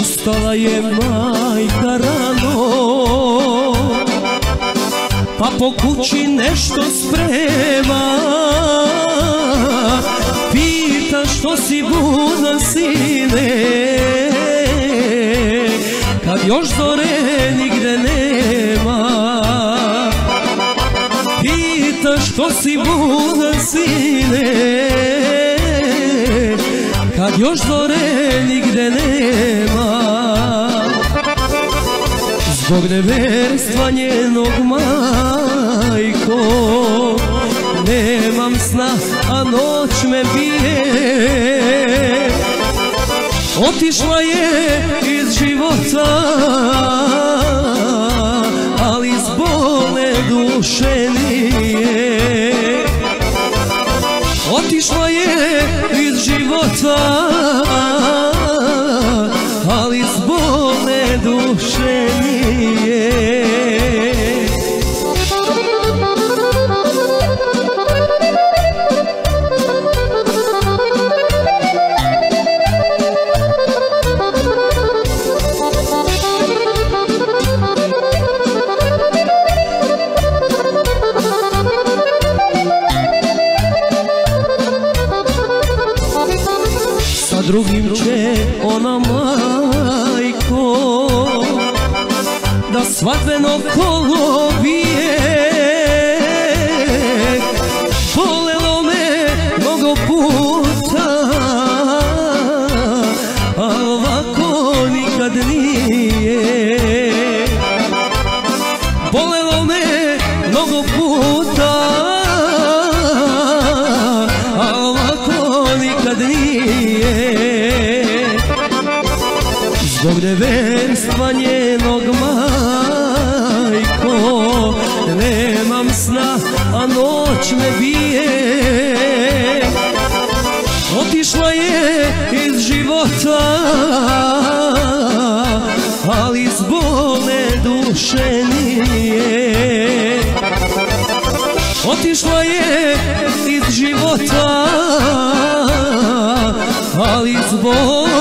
Ustala je majka rano Pa po kući nešto sprema. Pita što si budan sine. Kad još zore nigde nema. Pita što si budan sine. Kad još zore nigde nema. Zbog neverstva njenog majko Nemam sna, a noć me bije. Otišla je iz života Sa drugim će ona majko Da svatveno kolo bije. Bolelo me mnogo puta A ovako nikad nije. Bolelo me mnogo puta nikad nije. Zbog neverstva njenog majko Nemam sna, a noć me bije. Otišla je iz života Ali iz bolne duše nije. Otišla je iz života Ali iz bolne